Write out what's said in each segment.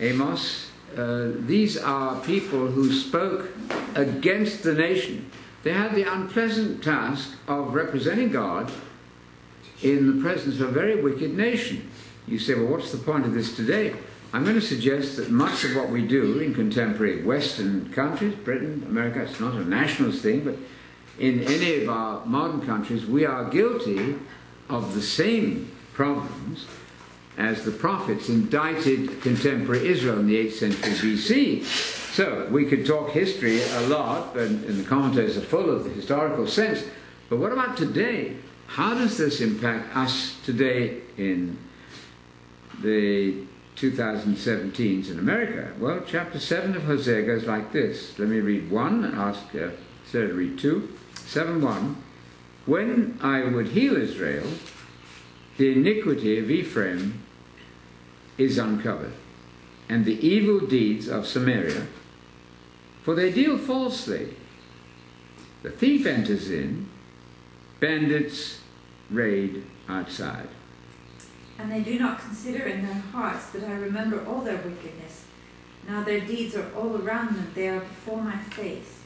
Amos, uh, these are people who spoke against the nation. They had the unpleasant task of representing God in the presence of a very wicked nation. You say, well, what's the point of this today? I'm going to suggest that much of what we do in contemporary Western countries, Britain, America, it's not a nationalist thing, but in any of our modern countries, we are guilty of the same problems as the prophets indicted contemporary Israel in the 8th century BC. So we could talk history a lot, and, and the commentators are full of the historical sense. But what about today? How does this impact us today in the 2017s in America? Well, chapter 7 of Hosea goes like this. Let me read 1 and ask uh, Sarah to read 2. 7 1. When I would heal Israel, the iniquity of Ephraim is uncovered, and the evil deeds of Samaria, for they deal falsely. The thief enters in, bandits raid outside. And they do not consider in their hearts that I remember all their wickedness. Now their deeds are all around them, they are before my face.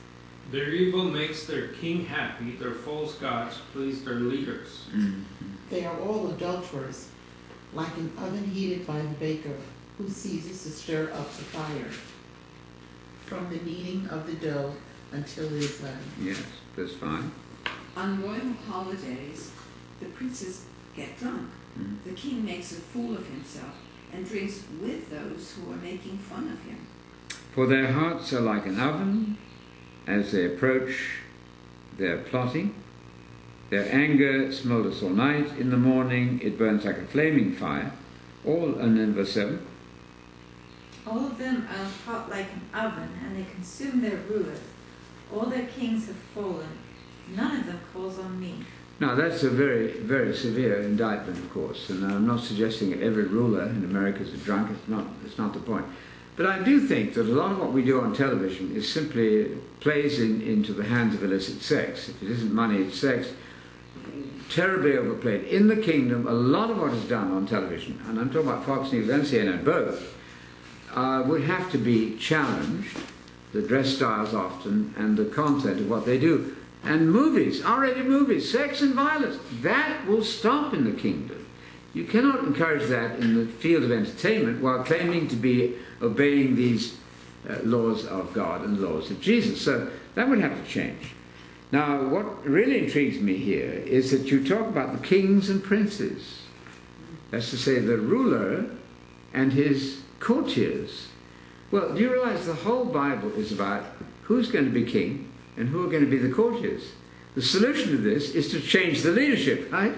Their evil makes their king happy, their false gods please their leaders. Mm. They are all adulterers, like an oven heated by the baker, who ceases to stir up the fire. From the kneading of the dough until it is done. Yes, that's fine. On royal holidays, the princes get drunk. Mm. The king makes a fool of himself and drinks with those who are making fun of him. For their hearts are like an oven, as they approach their plotting. Their anger smolders all night. In the morning it burns like a flaming fire. All, and then verse 7. All of them are hot like an oven, and they consume their rulers. All their kings have fallen. None of them calls on me. Now that's a very, very severe indictment, of course, and I'm not suggesting that every ruler in America is a drunk. It's not. It's not the point. But I do think that a lot of what we do on television is simply plays in, into the hands of illicit sex. If it isn't money, it's sex. Terribly overplayed. In the kingdom, a lot of what is done on television, and I'm talking about Fox News and CNN both, uh, would have to be challenged. The dress styles often and the content of what they do. And movies, R-rated movies, sex and violence, that will stop in the kingdom. You cannot encourage that in the field of entertainment while claiming to be obeying these uh, laws of God and laws of Jesus. So that would have to change. Now, what really intrigues me here is that you talk about the kings and princes. That's to say, the ruler and his courtiers. Well, do you realize the whole Bible is about who's going to be king and who are going to be the courtiers? The solution to this is to change the leadership, right?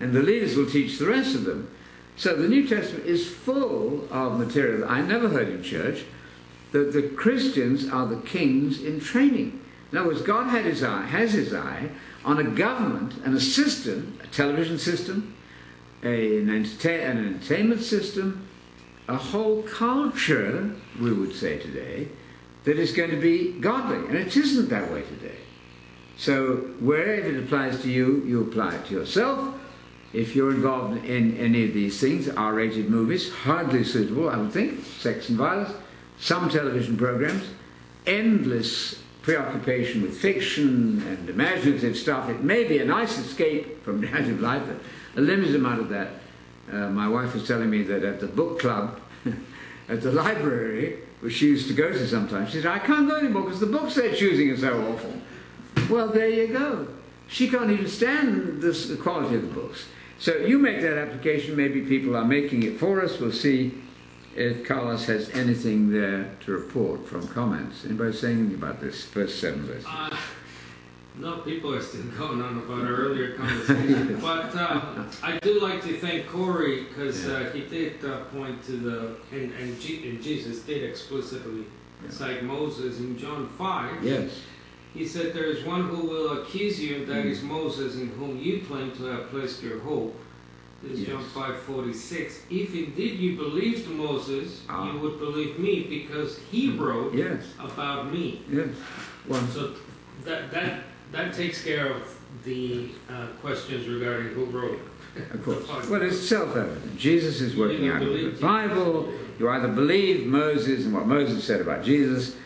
And the leaders will teach the rest of them. So the New Testament is full of material that I never heard in church that the Christians are the kings in training. In other words, God had his eye, has his eye on a government and a system, a television system, a, an, an entertainment system, a whole culture, we would say today, that is going to be godly. And it isn't that way today. So wherever it applies to you, you apply it to yourself. If you're involved in any of these things, R-rated movies, hardly suitable, I would think, sex and violence, some television programs, endless preoccupation with fiction and imaginative stuff. It may be a nice escape from reality life, but a limited amount of that. Uh, my wife was telling me that at the book club, at the library, which she used to go to sometimes, she said, I can't go anymore because the books they're choosing are so awful. Well, there you go. She can't even stand this, the quality of the books. So you make that application, maybe people are making it for us. We'll see if Carlos has anything there to report from comments. Anybody saying anything about this first seven verses? Uh, no, people are still going on about our earlier conversation. but uh, I do like to thank Corey because uh, he did uh, point to the, and, and, G, and Jesus did explicitly Yeah. cite Moses in John 5. Yes. He said, There is one who will accuse you, and that is Moses, in whom you claim to have placed your hope. This is Yes. John 5 46. If indeed you believed Moses, Ah. you would believe me, because he wrote Yes. about me. Yes. Well, So that, that, that takes care of the uh, questions regarding who wrote. of course. Well, it's self-evident. Jesus is working out the. Bible. You either believe Moses and what Moses said about Jesus,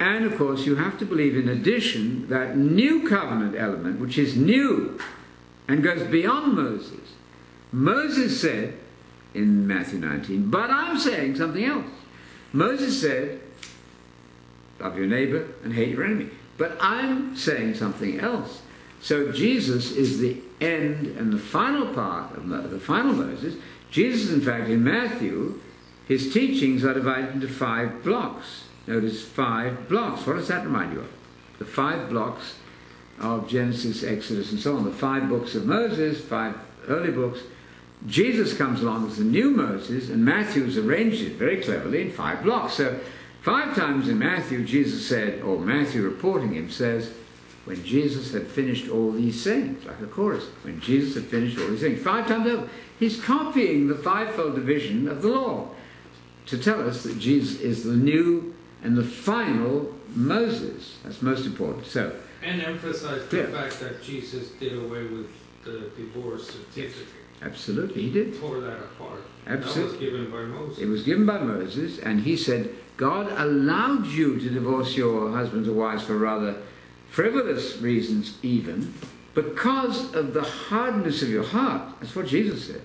and of course, you have to believe, in addition, that new covenant element, which is new and goes beyond Moses. Moses said in Matthew 19, but I'm saying something else. Moses said, Love your neighbor and hate your enemy. But I'm saying something else. So Jesus is the end and the final part of the final Moses. Jesus, in fact, in Matthew, his teachings are divided into five blocks. Notice five blocks. What does that remind you of? The five blocks of Genesis, Exodus, and so on. The five books of Moses, five early books. Jesus comes along as the new Moses, and Matthew's arranged it very cleverly in five blocks. So, five times in Matthew, Jesus said, or Matthew reporting him says, when Jesus had finished all these things, like a chorus, when Jesus had finished all these things, five times over, he's copying the fivefold division of the law to tell us that Jesus is the new and the final Moses. That's most important. So, And emphasize the Yeah. fact that Jesus did away with the divorce certificate. Absolutely, he did. Tore that apart. Absolutely. That was given by Moses. It was given by Moses, and he said, God allowed you to divorce your husbands or wives for rather frivolous reasons, even because of the hardness of your heart. That's what Jesus said.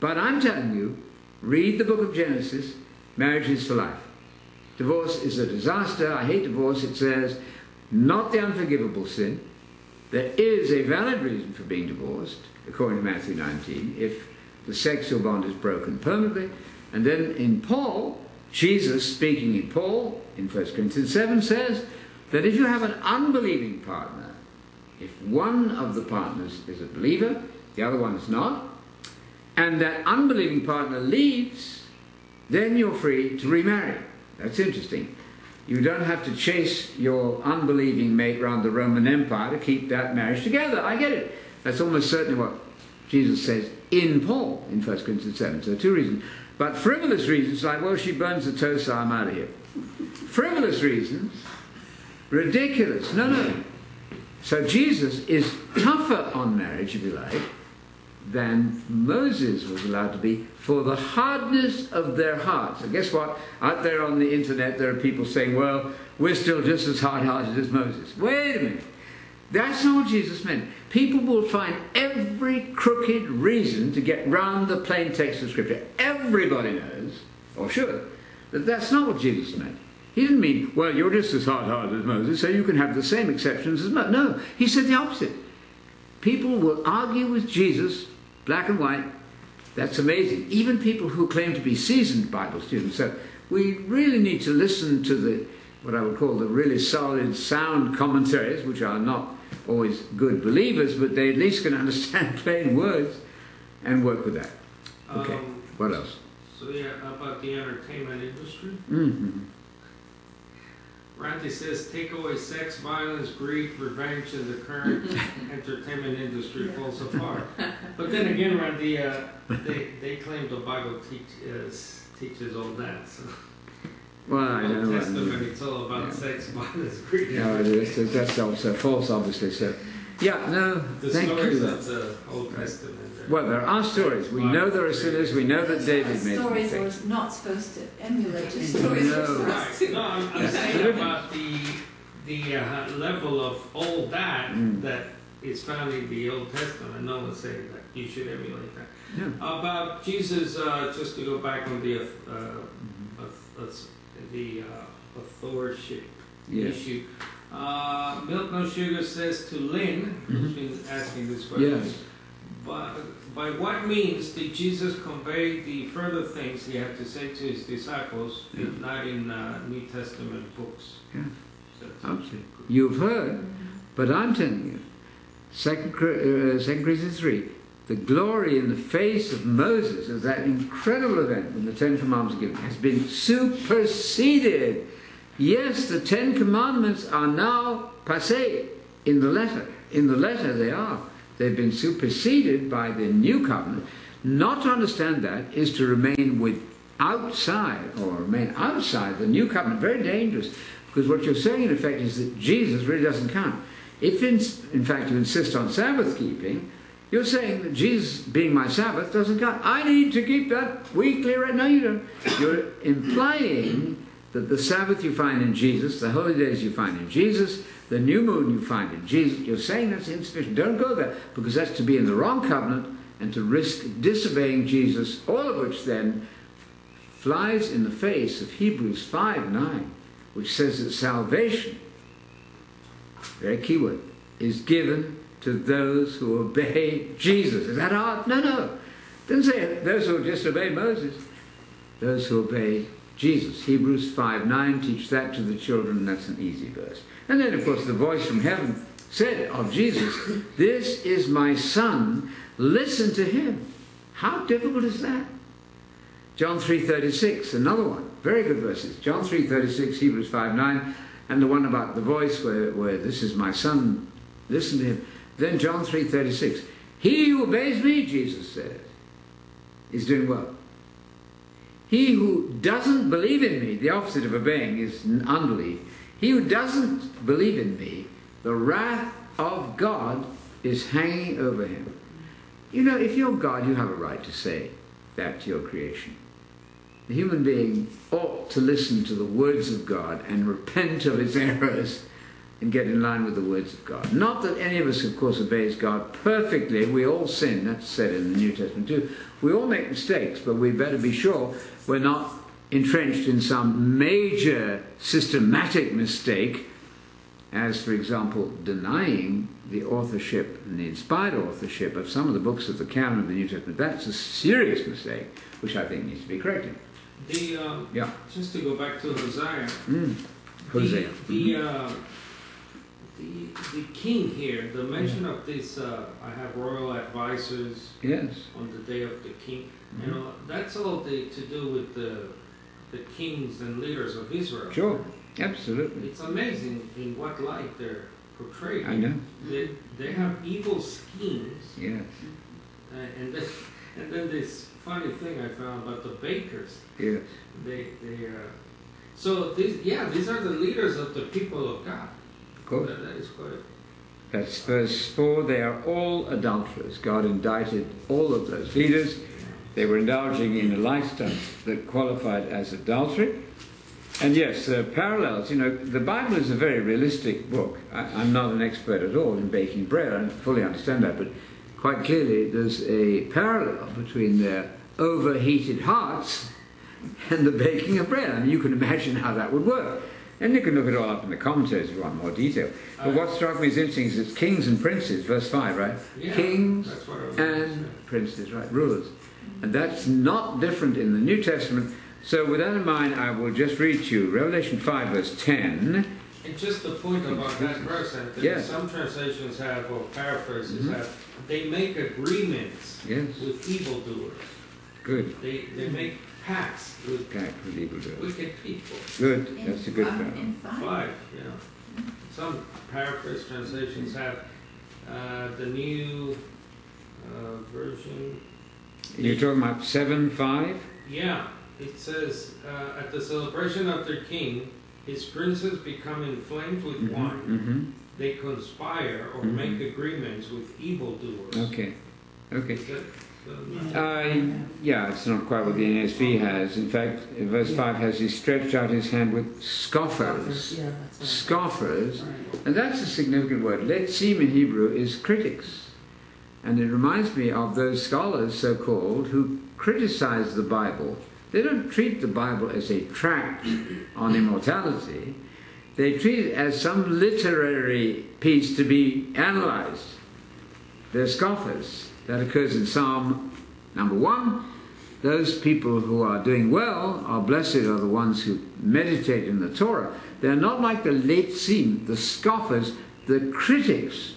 But I'm telling you, read the book of Genesis marriage is for life. Divorce is a disaster. I hate divorce. It says, not the unforgivable sin. There is a valid reason for being divorced, according to Matthew 19, if the sexual bond is broken permanently. And then in Paul, Jesus speaking in Paul in 1 Corinthians 7 says that if you have an unbelieving partner, if one of the partners is a believer, the other one is not, and that unbelieving partner leaves, then you're free to remarry. That's interesting. You don't have to chase your unbelieving mate around the Roman Empire to keep that marriage together. I get it. That's almost certainly what Jesus says in Paul in 1 Corinthians 7. So, two reasons. But frivolous reasons, like, well, she burns the toast, so I'm out of here. Frivolous reasons, ridiculous. No, no. So, Jesus is tougher on marriage, if you like, than Moses was allowed to be for the hardness of their hearts. And guess what? Out there on the internet, there are people saying, well, we're still just as hard hearted as Moses. Wait a minute. That's not what Jesus meant. People will find every crooked reason to get round the plain text of Scripture. Everybody knows, or should, that that's not what Jesus meant. He didn't mean, well, you're just as hard hearted as Moses, so you can have the same exceptions as Moses. No, he said the opposite. People will argue with Jesus, black and white. That's amazing. Even people who claim to be seasoned Bible students. So we really need to listen to the what I would call the really solid, sound commentaries, which are not always good believers, but they at least can understand plain words and work with that. Okay. Um, What else? So yeah, about the entertainment industry. Mm-hmm. Randy says, take away sex, violence, greed, revenge, and the current entertainment industry falls apart. But then again, Randy, uh, they, they claim the Bible teach, uh, teaches all that. So Well, I the know. Old I Testament, it's all about Yeah. sex, violence, greed. No, and it is- that's also false, obviously. So, yeah, no, the thank stories you. of the Old Testament. Well, there are stories. We know there are sinners. We know that David made Stories mistakes. are not supposed to emulate the stories No. we're supposed Right. No, I'm, I'm Yes. saying about the the uh, level of all that Mm. that is found in the Old Testament. No one's saying that you should emulate that. Yeah. About Jesus, uh, just to go back on the uh, Mm-hmm. uh, uh, the uh, authorship Yes. issue. Uh, Milk No Sugar says to Lynn, who's been asking this question, Mm-hmm. Yes. by, by what means did Jesus convey the further things he had to say to his disciples, if not in uh, New Testament books? Yeah. Absolutely. You've heard, but I'm telling you, Second, uh, Second Corinthians three, the glory in the face of Moses of that incredible event when the Ten Commandments are given has been superseded. Yes, the Ten Commandments are now passé in the letter. In the letter, they are. They've been superseded by the new covenant. Not to understand that is to remain with outside or remain outside the new covenant. Very dangerous because what you're saying in effect is that Jesus really doesn't count. If in, in fact you insist on Sabbath keeping, You're saying that Jesus being my Sabbath doesn't count. I need to keep that weekly right. No, you don't. You're implying that the Sabbath you find in Jesus, the holy days you find in Jesus, the new moon you find in Jesus. You're saying that's insufficient. Don't go there because that's to be in the wrong covenant and to risk disobeying Jesus, all of which then flies in the face of Hebrews 5 9, which says that salvation, very key word, is given to those who obey Jesus. Is that hard? No, no. Didn't say it. those who just obey Moses. Those who obey Jesus. Hebrews 5 9 teach that to the children. That's an easy verse. And then, of course, the voice from heaven said of Jesus, This is my son, listen to him. How difficult is that? John 3.36, another one. Very good verses. John 3.36, Hebrews 5 9, and the one about the voice where, where this is my son, listen to him. Then John 3.36, He who obeys me, Jesus said, is doing well. He who doesn't believe in me, the opposite of obeying is unbelief. He who doesn't believe in me, the wrath of God is hanging over him. You know, if you're God, you have a right to say that to your creation. The human being ought to listen to the words of God and repent of his errors and get in line with the words of God. Not that any of us, of course, obeys God perfectly. We all sin. That's said in the New Testament too. We all make mistakes, but we better be sure we're not entrenched in some major systematic mistake, as, for example, denying the authorship and the inspired authorship of some of the books of the canon of the New Testament. That's a serious mistake, which I think needs to be corrected. The um, Yeah. just to go back to Hosea. Mm. Hosea. The the, uh, the the king here. The mention of this. Uh, I have royal advisors Yes. on the day of the king. Mhm. You know that's all the, to do with the the kings and leaders of Israel. Sure. Absolutely. It's amazing in what light they're portrayed. I know. They, they have evil schemes, Yes. uh, and then and then this funny thing I found about the bakers. Yes. They they uh, so these yeah these are the leaders of the people of God. Course. That, is quite That's verse 4. They are all adulterers. God indicted all of those leaders. They were indulging in a lifestyle that qualified as adultery. And yes, there are parallels. You know, the Bible is a very realistic book. I, I'm not an expert at all in baking bread. I fully understand that. But quite clearly, there's a parallel between their overheated hearts and the baking of bread. I mean, you can imagine how that would work. And you can look it all up in the commentaries if you want more detail. But what struck me as interesting is it's kings and princes, verse 5, right? yeah, Kings that's what I was gonna and princes, right? Rulers. And that's not different in the New Testament. So, with that in mind, I will just read to you Revelation 5, verse 10. And just the point about that verse, Anthony, Yes. some translations have or paraphrases Mhm. have they make agreements Yes, with evildoers. good. They they make pacts with Pact with evildoers. wicked people. Good, In that's a good five- one. In five? Five, yeah. Some paraphrase translations have uh, the new uh, version. You're talking about 7, 5? Yeah, it says uh, at the celebration of their king, his princes become inflamed with wine. Mm-hmm. They conspire or Mhm. make agreements with evildoers. Okay, okay. Is that- uh, yeah, it's not quite what the NSV has. In fact, verse 5 has he stretched out his hand with scoffers. Yeah, that's right. Scoffers. And that's a significant word. Letzim in Hebrew is critics. And it reminds me of those scholars, so called, who criticize the Bible. They don't treat the Bible as a tract on immortality, they treat it as some literary piece to be analyzed. They're scoffers. That occurs in Psalm number one. Those people who are doing well are blessed are the ones who meditate in the Torah. They're not like the letzim, the scoffers, the critics.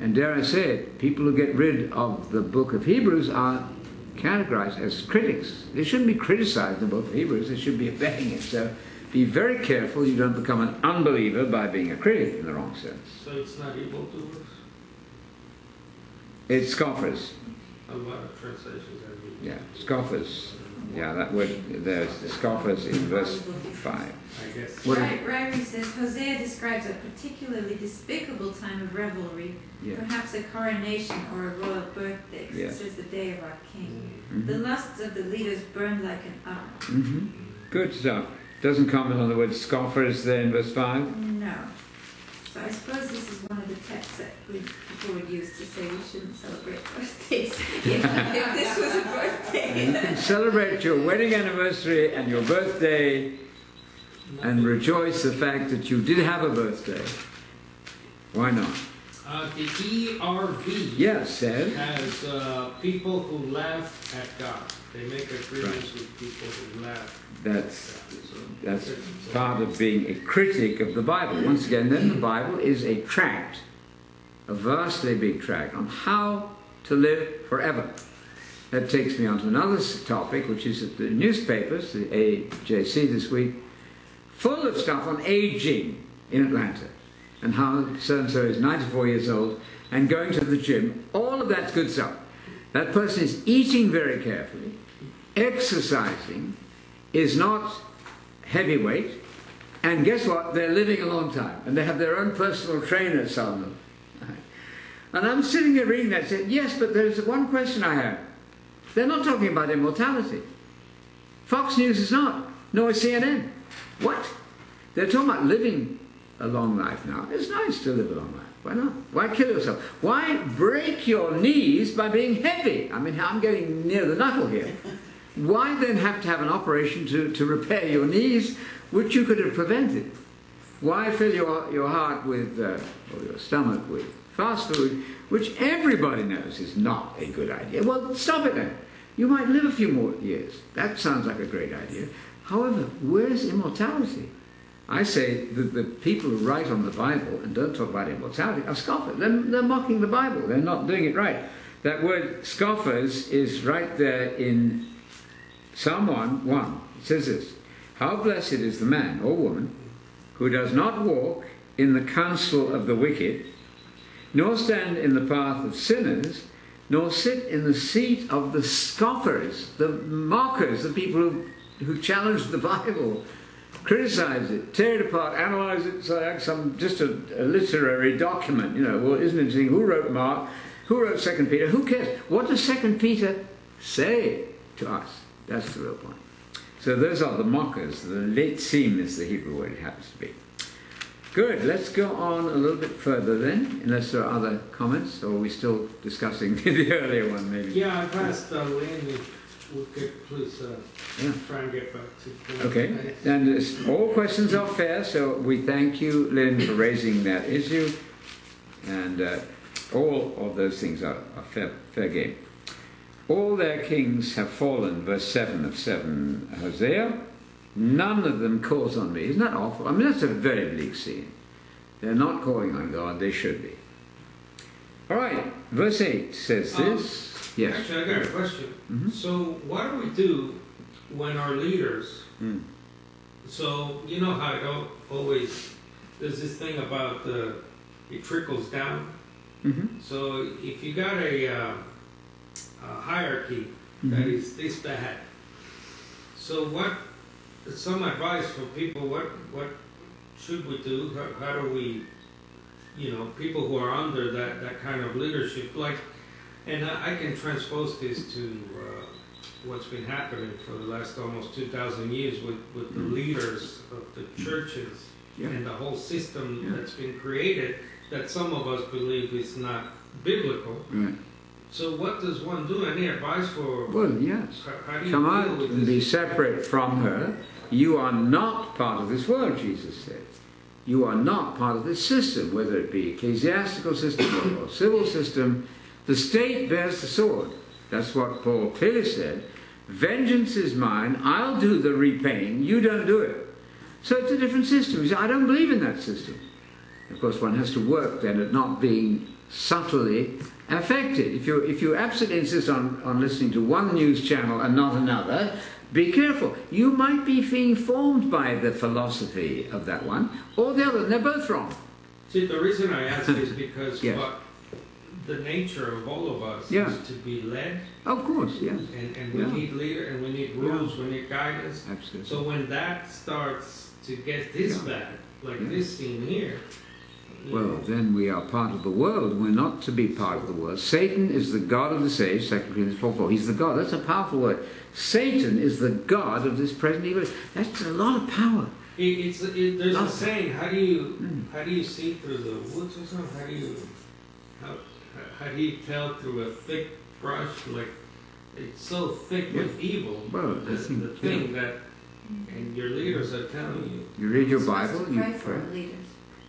And dare I say it, people who get rid of the book of Hebrews are categorized as critics. They shouldn't be criticizing the book of Hebrews, they should be obeying it. So be very careful you don't become an unbeliever by being a critic in the wrong sense. So it's not evildoers? It's scoffers. A lot of translations have it. Yeah, scoffers. Yeah, that word, there's the scoffers in verse 5. I guess. What- Ry- Ryrie says Hosea describes a particularly despicable time of revelry, Yeah. perhaps a coronation or a royal birthday, Yeah. it says the day of our king. Mm. The Mhm. lusts of the leaders burned like an oven. Mhm. Good stuff. Doesn't comment on the word scoffers there in verse 5. No. So I suppose this is one of the texts that we, people would use to say we shouldn't celebrate birthdays. if, if this was a birthday. can celebrate your wedding anniversary and your birthday and rejoice the fact that you did have a birthday. Why not? Uh, the ERV Yes, said. has uh, people who laugh at God. They make agreements with people who laugh That's at God. So that's part of being a critic of the Bible. Once again, then the Bible is a tract, a vastly big tract on how to live forever. That takes me on to another topic, which is that the newspapers, the AJC this week, full of stuff on aging in Atlanta and how so and so is 94 years old and going to the gym. All of that's good stuff. That person is eating very carefully, exercising, is not heavyweight, and guess what? They're living a long time and they have their own personal trainers on them. And I'm sitting here reading that saying, yes, but there's one question I have. They're not talking about immortality. Fox News is not, nor is CNN. What? They're talking about living a long life now. It's nice to live a long life. Why not? Why kill yourself? Why break your knees by being heavy? I mean, I'm getting near the knuckle here. Why then have to have an operation to, to repair your knees, which you could have prevented? Why fill your, your heart with, uh, or your stomach with fast food, which everybody knows is not a good idea? Well, stop it then. You might live a few more years. That sounds like a great idea. However, where's immortality? I say that the people who write on the Bible and don't talk about immortality are scoffers. They're, they're mocking the Bible. They're not doing it right. That word scoffers is right there in Psalm 1, 1. Says this How blessed is the man or woman who does not walk in the counsel of the wicked, nor stand in the path of sinners, nor sit in the seat of the scoffers, the mockers, the people who, who challenge the Bible, criticize it, tear it apart, analyze it like some just a, a literary document. You know, well, isn't it interesting? Who wrote Mark? Who wrote Second Peter? Who cares? What does Second Peter say to us? That's the real point. So those are the mockers. The letzim is the Hebrew word it happens to be. Good. Let's go on a little bit further then, unless there are other comments, or are we still discussing the earlier one maybe? Yeah, I've asked uh, Lynn if we could please uh, Yeah. try and get back to. Okay. And it's- all questions are fair, so we thank you, Lynn, for raising that issue. And uh, all of those things are, are fair, fair game. All their kings have fallen, verse 7 of 7 Hosea. None of them calls on me. Isn't that awful? I mean, that's a very bleak scene. They're not calling on God, they should be. All right, verse 8 says Um, this. Yes. Actually, I got a question. Mhm. So, what do we do when our leaders? Mm. So, you know how it al- always there's this thing about the. it trickles down. Mhm. So, if you got a, uh, a hierarchy that Mhm. is this bad, so what? Some advice for people. What what should we do? How, how do we, you know, people who are under that that kind of leadership, like, and I, I can transpose this to uh, what's been happening for the last almost two thousand years with with the Mm. leaders of the churches Yeah. and the whole system Yeah. that's been created that some of us believe is not biblical. Right. So what does one do? Any advice for Well, yes. how, how do you Come out and be separate from her. You are not part of this world, Jesus said. You are not part of this system, whether it be ecclesiastical system or, or civil system. The state bears the sword. That's what Paul clearly said. Vengeance is mine. I'll do the repaying. You don't do it. So it's a different system. You say, I don't believe in that system. Of course, one has to work then at not being subtly affected. If you if you absolutely insist on, on listening to one news channel and not another, be careful. You might be being formed by the philosophy of that one or the other, and they're both wrong. See, the reason I ask is because Yes. what the nature of all of us Yeah. is to be led, Of course, yeah, and, and we Yeah. need leader, and we need rules, we need guidance. absolutely. So when that starts to get this Yeah. bad, like Yeah. this scene here, Well, then we are part of the world. We're not to be part of the world. Satan is the God of this age, 2 Corinthians 4 4. He's the God. That's a powerful word. Satan is the God of this present evil. That's a lot of power. it, it's it, there's a saying. How do you Mm. how do you see through the woods or something? How do you how how do you tell through a thick brush like it's so thick with evil? Well, the, I think, the thing that and your leaders are telling you. You read your Bible, you pray for pray.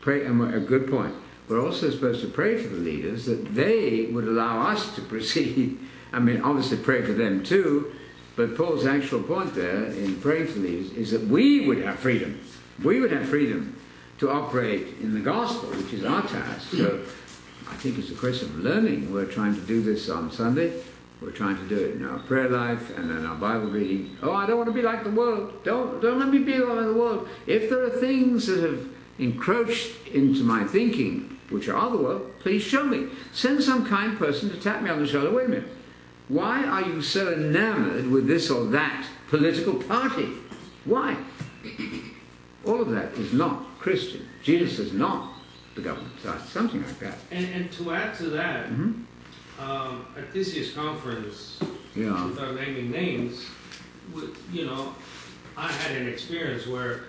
Pray. A good point. We're also supposed to pray for the leaders that they would allow us to proceed. I mean, obviously pray for them too, but Paul's actual point there in praying for leaders is that we would have freedom. We would have freedom to operate in the gospel, which is our task. So I think it's a question of learning. We're trying to do this on Sunday. We're trying to do it in our prayer life and in our Bible reading. Oh, I don't want to be like the world. Don't, don't let me be like the world. If there are things that have encroached into my thinking, which are the world, please show me. Send some kind person to tap me on the shoulder. Wait a minute. Why are you so enamored with this or that political party? Why? All of that is not Christian. Jesus is not the government. So something like that. And and to add to that, hmm um, at this year's conference, Yeah. without naming names, you know, I had an experience where,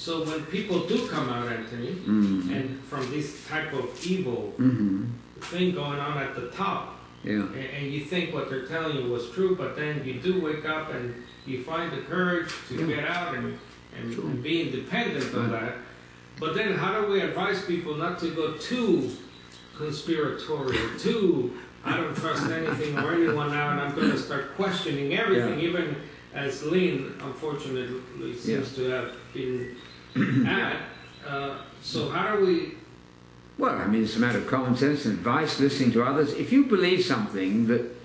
so when people do come out, Anthony, Mm. and from this type of evil hmm thing going on at the top, Yeah. and, and you think what they're telling you was true, but then you do wake up and you find the courage to Yeah. get out and, and, Sure. and be independent of that. But then how do we advise people not to go too conspiratorial, too, I don't trust anything or anyone now, and I'm going to start questioning everything, even as Lynn unfortunately seems to have been Uh, so how do we Well, I mean, it's a matter of common sense and advice, listening to others. If you believe something that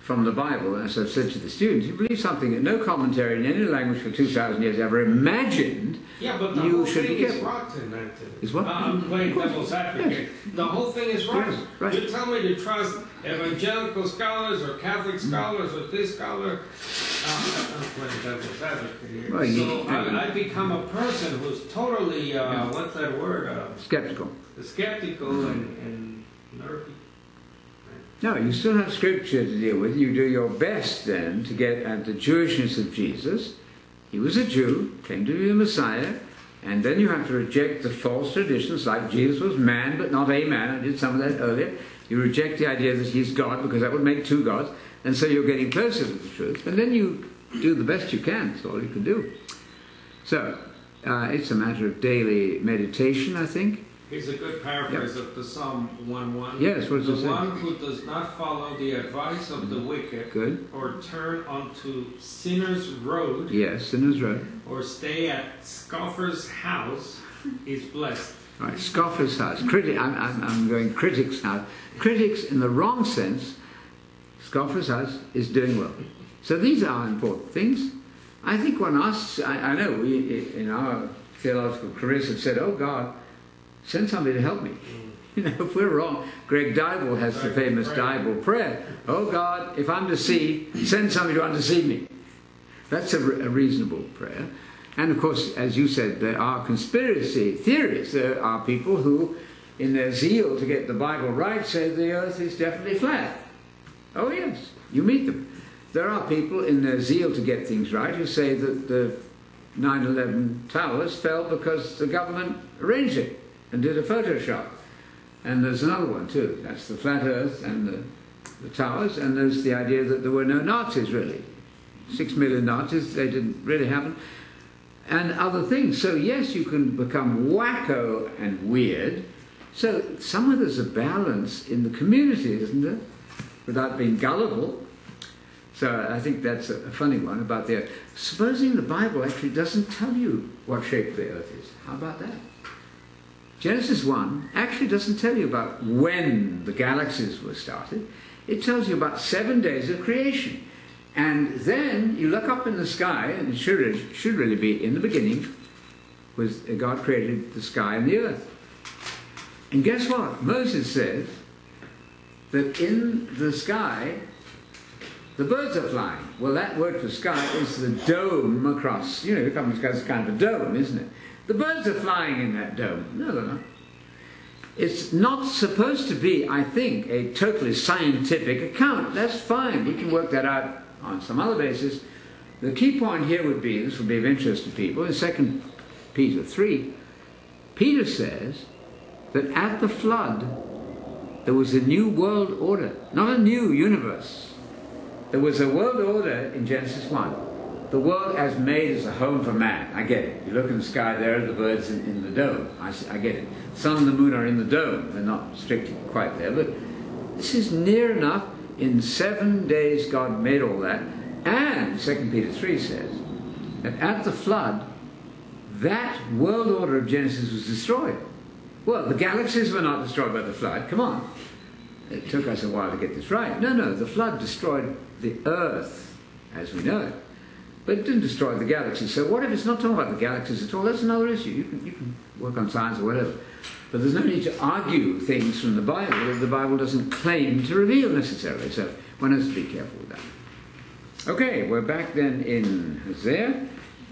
from the Bible, as I've said to the students, you believe something that no commentary in any language for 2,000 years ever imagined, Yeah, but the You whole should thing be is rotten, Anthony. Is what? I'm playing devil's advocate. The whole thing is rotten. Yes, right. You tell me to trust evangelical scholars or Catholic Mm. scholars or this scholar. I'm playing devil's advocate here. Well, you- so I, I become a person who's totally, uh, what's that word, uh, skeptical. skeptical Mm. and, and nervy. No, you still have scripture to deal with. You do your best then to get at the Jewishness of Jesus. He was a Jew, claimed to be the Messiah, and then you have to reject the false traditions like Jesus was man but not a man. I did some of that earlier. You reject the idea that he's God because that would make two gods, and so you're getting closer to the truth. And then you do the best you can. That's all you can do. So uh, it's a matter of daily meditation, I think. Here's a good paraphrase of the Psalm 1:1. Yes, what does The it say? one who does not follow the advice of the wicked Good. or turn onto sinner's road Yes, sinner's road. or stay at scoffer's house is blessed. Right, scoffers' house. Criti- I'm, I'm, I'm going critics' house. Critics, in the wrong sense, scoffers' house is doing well. So these are important things. I think one asks, I, I know we in our theological careers have said, oh God, send somebody to help me. You know, if we're wrong, Greg Deuble has the famous. Deuble prayer. Oh God, if I'm deceived, send somebody to undeceive me. That's a, re- a reasonable prayer. And of course, as you said, there are conspiracy theorists. There are people who, in their zeal to get the Bible right, say the earth is definitely flat. Oh, yes, you meet them. There are people in their zeal to get things right who say that the 9 11 towers fell because the government arranged it and did a Photoshop. And there's another one too. That's the flat earth and the, the towers. And there's the idea that there were no Nazis really. Six million Nazis, they didn't really happen. And other things. So, yes, you can become wacko and weird. So, somewhere there's a balance in the community, isn't there? Without being gullible. So, I think that's a, a funny one about the earth. Supposing the Bible actually doesn't tell you what shape the earth is. How about that? Genesis 1 actually doesn't tell you about when the galaxies were started. It tells you about seven days of creation. And then you look up in the sky, and it should, should really be in the beginning, was uh, God created the sky and the earth. And guess what? Moses says, that in the sky the birds are flying. Well, that word for sky is the dome across. You know, it comes as kind of a dome, isn't it? The birds are flying in that dome. No, they're not. It's not supposed to be, I think, a totally scientific account. That's fine. We can work that out on some other basis. The key point here would be this would be of interest to people. In 2 Peter 3, Peter says that at the flood there was a new world order, not a new universe. There was a world order in Genesis 1. The world as made as a home for man. I get it. You look in the sky, there are the birds in, in the dome. I, I get it. Sun and the moon are in the dome. They're not strictly quite there, but this is near enough. In seven days, God made all that. And 2 Peter 3 says that at the flood, that world order of Genesis was destroyed. Well, the galaxies were not destroyed by the flood. Come on. It took us a while to get this right. No, no, the flood destroyed the earth as we know it. But it didn't destroy the galaxies. So what if it's not talking about the galaxies at all? That's another issue. You can, you can work on science or whatever. But there's no need to argue things from the Bible that the Bible doesn't claim to reveal necessarily. So one has to be careful with that. Okay, we're back then in Hosea.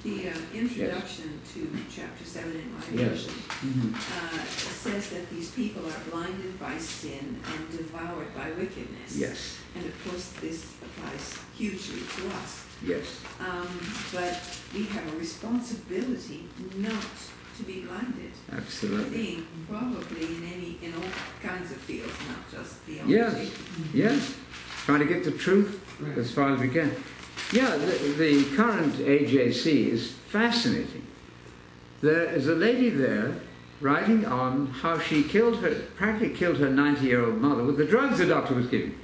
The uh, introduction to chapter seven in my Yes. version uh, says that these people are blinded by sin and devoured by wickedness. Yes, And of course, this applies hugely to us. yes. Um, but we have a responsibility not to be blinded. I Absolutely. think probably in any, in all kinds of fields, not just theology. Yes, yes. Trying to get the truth as far as we can. Yeah, the, the current AJC is fascinating. There is a lady there writing on how she killed her, practically killed her 90 year old mother with the drugs the doctor was giving.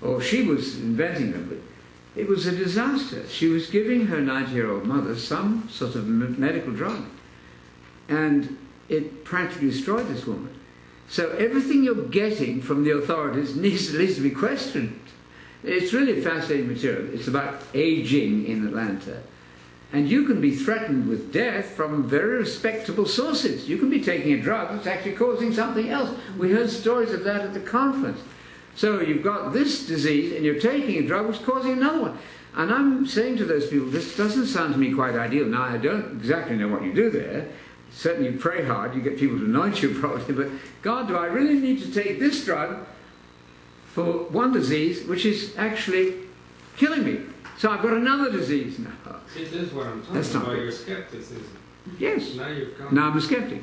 Or she was inventing them, but it was a disaster. She was giving her 90 year old mother some sort of medical drug. And it practically destroyed this woman. So everything you're getting from the authorities needs to be questioned. It's really fascinating material. It's about aging in Atlanta. And you can be threatened with death from very respectable sources. You can be taking a drug that's actually causing something else. We heard stories of that at the conference. So you've got this disease and you're taking a drug which is causing another one. And I'm saying to those people, this doesn't sound to me quite ideal. Now, I don't exactly know what you do there. Certainly, you pray hard, you get people to anoint you probably, but God, do I really need to take this drug for one disease which is actually killing me? So I've got another disease now. See, this is what I'm talking That's not about, good. your skepticism. Yes. Now. Now I'm a skeptic.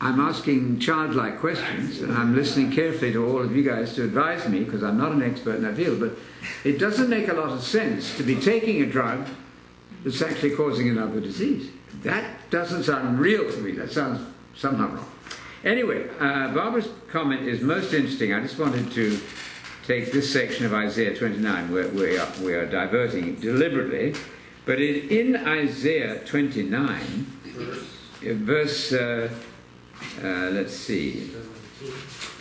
I'm asking childlike questions and I'm listening carefully to all of you guys to advise me because I'm not an expert in that field. But it doesn't make a lot of sense to be taking a drug that's actually causing another disease. That doesn't sound real to me. That sounds somehow wrong. Anyway, uh, Barbara's comment is most interesting. I just wanted to take this section of Isaiah 29 where we are, we are diverting deliberately. But in, in Isaiah 29, Verse uh, uh, uh, let's see,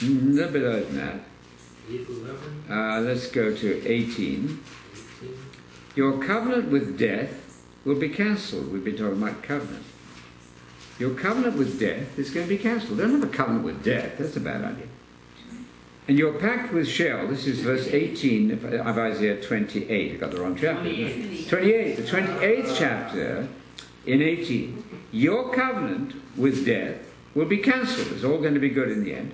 a little bit earlier than that. Uh, let's go to 18. 18. Your covenant with death will be cancelled. We've been talking about covenant. Your covenant with death is going to be cancelled. Don't have a covenant with death. That's a bad idea. And your pact with Sheol, this is verse 18 of, Isaiah 28. I got the wrong chapter. 28. 28, the 28th chapter in 18. Your covenant with death will be cancelled. It's all going to be good in the end.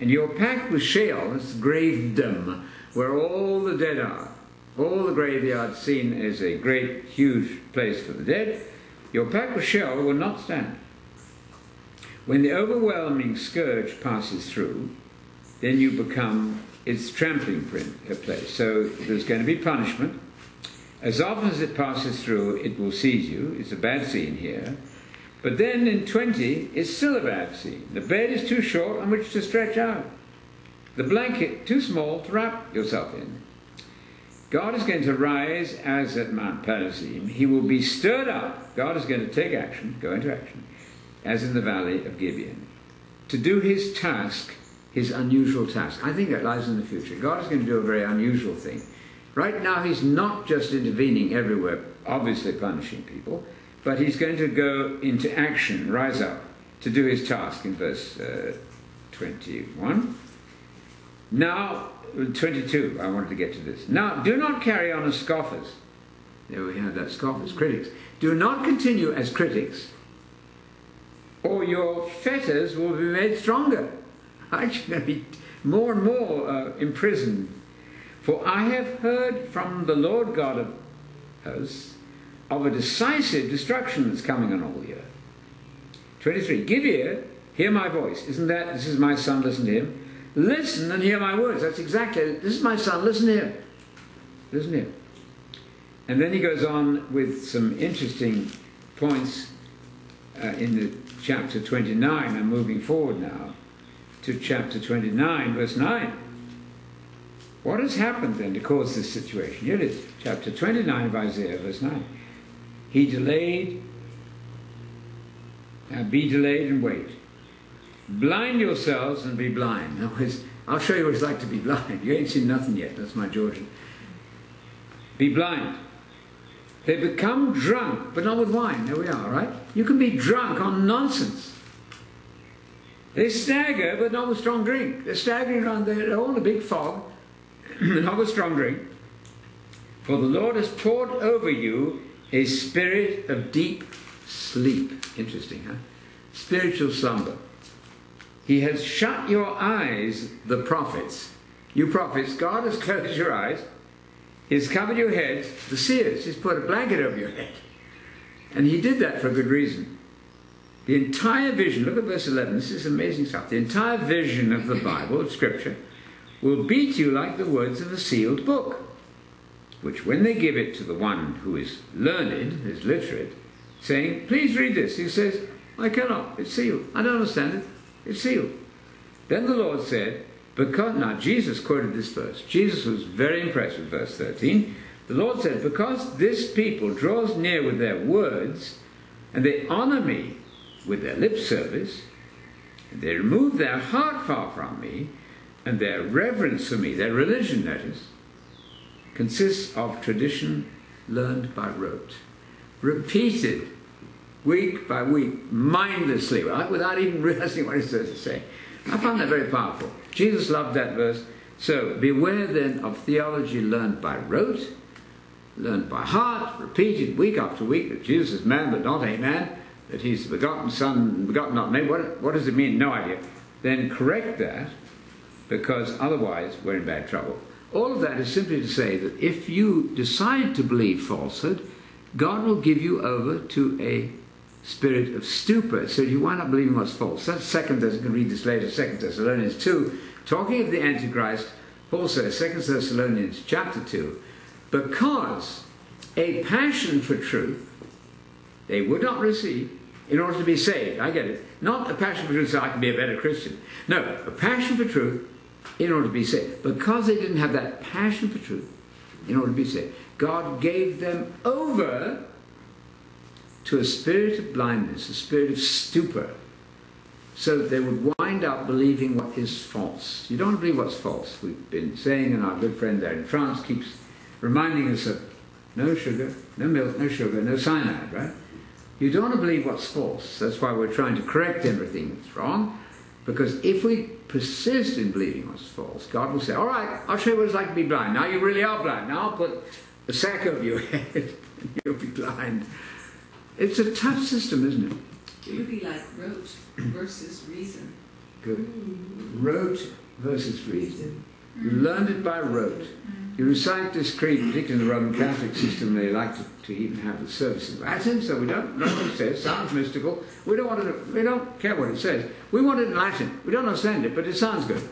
And your pact with Sheol, that's gravedom, where all the dead are. All the graveyards seen as a great, huge place for the dead. Your pact with Sheol will not stand. When the overwhelming scourge passes through, then you become its trampling print, a place. So there's going to be punishment. As often as it passes through, it will seize you. It's a bad scene here. But then in 20, it's still a bad scene. The bed is too short on which to stretch out. The blanket too small to wrap yourself in. God is going to rise as at Mount Perazim. He will be stirred up. God is going to take action, go into action, as in the valley of Gibeon, to do his task, his unusual task. I think that lies in the future. God is going to do a very unusual thing. Right now, he's not just intervening everywhere, obviously punishing people, but he's going to go into action, rise up, to do his task in verse uh, 21. Now, 22, I wanted to get to this. Now, do not carry on as scoffers. There we have that, scoffers, critics. Do not continue as critics, or your fetters will be made stronger. Aren't you going to be more and more uh, imprisoned? For I have heard from the Lord God of hosts of a decisive destruction that's coming on all the earth. 23. Give ear, hear my voice. Isn't that, this is my son, listen to him. Listen and hear my words. That's exactly, this is my son, listen to him. Listen to him. And then he goes on with some interesting points uh, in the chapter 29. I'm moving forward now to chapter 29, verse 9. What has happened then to cause this situation? Here it is, chapter 29 of Isaiah, verse 9. He delayed, now be delayed and wait. Blind yourselves and be blind. Now, I'll show you what it's like to be blind. You ain't seen nothing yet. That's my Georgian. Be blind. They become drunk, but not with wine. There we are, right? You can be drunk on nonsense. They stagger, but not with strong drink. They're staggering around, they're all in a big fog, not with strong drink. For the Lord has poured over you a spirit of deep sleep. Interesting, huh? Spiritual slumber. He has shut your eyes, the prophets. You prophets, God has closed your eyes. He's covered your head, the seers. He's put a blanket over your head. And he did that for a good reason. The entire vision, look at verse 11, this is amazing stuff. The entire vision of the Bible, of Scripture, will be to you like the words of a sealed book, which when they give it to the one who is learned, is literate, saying, Please read this, he says, I cannot, it's sealed. I don't understand it, it's sealed. Then the Lord said, because now Jesus quoted this verse. Jesus was very impressed with verse 13. The Lord said, Because this people draws near with their words, and they honor me with their lip service, and they remove their heart far from me, and their reverence for me, their religion, that is, consists of tradition learned by rote, repeated week by week, mindlessly, without even realizing what it's supposed to say. I found that very powerful. Jesus loved that verse. So beware then of theology learned by rote, learned by heart, repeated week after week that Jesus is man but not a man, that he's the begotten son, begotten not made. What, what does it mean? No idea. Then correct that because otherwise we're in bad trouble. All of that is simply to say that if you decide to believe falsehood, God will give you over to a spirit of stupor, so you wind up believing what's false. That's second, you can read this later, Second Thessalonians 2. Talking of the Antichrist, Paul says, Second Thessalonians chapter 2, because a passion for truth they would not receive in order to be saved. I get it. Not a passion for truth so I can be a better Christian. No, a passion for truth in order to be saved. Because they didn't have that passion for truth in order to be saved, God gave them over to a spirit of blindness, a spirit of stupor, so that they would wind up believing what is false. You don't believe what's false. We've been saying, and our good friend there in France keeps reminding us of no sugar, no milk, no sugar, no cyanide, right? You don't want to believe what's false. That's why we're trying to correct everything that's wrong. Because if we persist in believing what's false, God will say, All right, I'll show you what it's like to be blind. Now you really are blind. Now I'll put a sack over your head and you'll be blind. It's a tough system, isn't it? It would be like rote versus reason. Good. Rote versus reason. You learned it by rote. You recite this creed, particularly in the Roman Catholic system, they like to, to even have the service in Latin, so we don't know what it says. Sounds mystical. We don't want to. We don't care what it says. We want it in Latin. We don't understand it, but it sounds good.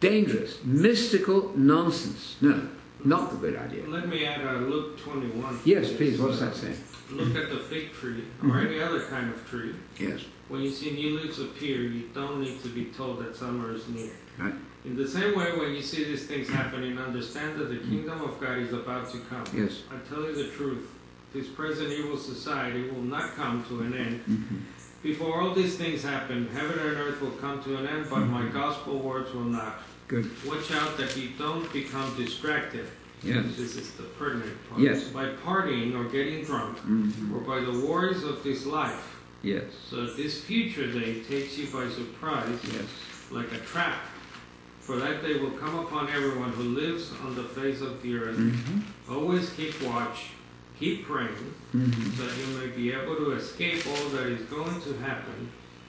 Dangerous, mystical nonsense. No, not the good idea. Let me add uh, Luke 21. Yes, please. What's that saying? Look at the fig tree or Mhm. any other kind of tree. Yes. When you see new leaves appear, you don't need to be told that summer is near. Right. In the same way, when you see these things happening, understand that the Mm. kingdom of God is about to come. Yes. I tell you the truth, this present evil society will not come to an end. Mm-hmm. Before all these things happen, heaven and earth will come to an end, but my Mhm. gospel words will not. Good. Watch out that you don't become distracted. Yes. This is the pertinent part. Yes. By partying or getting drunk, Mm-hmm. or by the worries of this life. Yes. So this future day takes you by surprise, Yes. like a trap. For that day will come upon everyone who lives on the face of the earth. Mhm. Always keep watch, keep praying, Mhm. so that you may be able to escape all that is going to happen